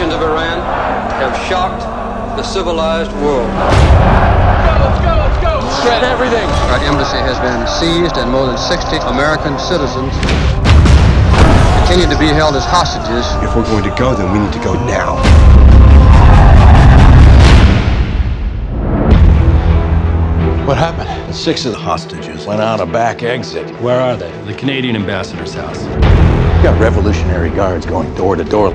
actions of Iran have shocked the civilized world. Let's go, let's go, let's go! Shred everything! Our embassy has been seized and more than 60 American citizens continue to be held as hostages. If we're going to go, then we need to go now. What happened? Six of the hostages went out a back exit. Where are they? The Canadian ambassador's house. You got Revolutionary Guards going door to door.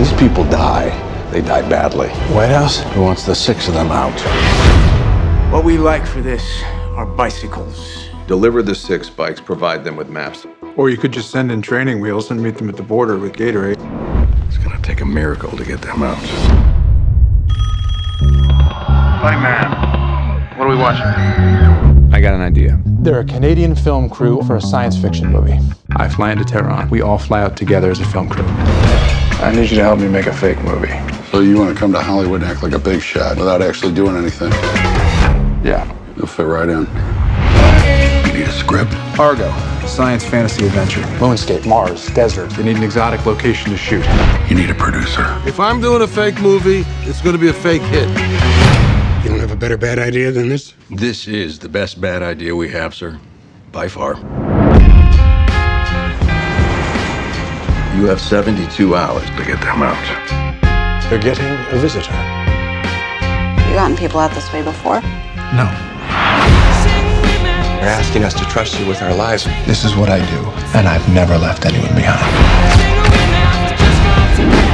These people die. They die badly. White House? Who wants the six of them out? What we like for this are bicycles. Deliver the six bikes, provide them with maps. Or you could just send in training wheels and meet them at the border with Gatorade. It's gonna take a miracle to get them out. Buddy man, what are we watching? I got an idea. They're a Canadian film crew for a science fiction movie. I fly into Tehran. We all fly out together as a film crew. I need you to help me make a fake movie. So you want to come to Hollywood and act like a big shot without actually doing anything? Yeah. You'll fit right in. You need a script? Argo, science fantasy adventure. Moonscape, Mars, desert. They need an exotic location to shoot. You need a producer. If I'm doing a fake movie, it's gonna be a fake hit. You don't have a better bad idea than this? This is the best bad idea we have, sir. By far. You have 72 hours to get them out. They're getting a visitor. You gotten people out this way before? No. You're asking us to trust you with our lives. This is what I do, and I've never left anyone behind.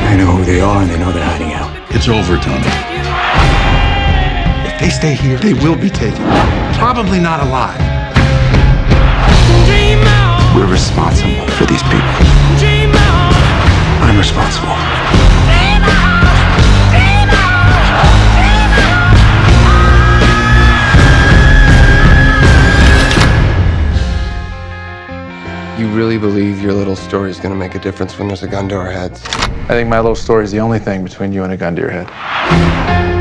I know who they are and they know they're hiding out. It's over, Tony. If they stay here, they will be taken. Probably not alive. We're responsible You really believe your little story is gonna make a difference when there's a gun to our heads? I think my little story is the only thing between you and a gun to your head.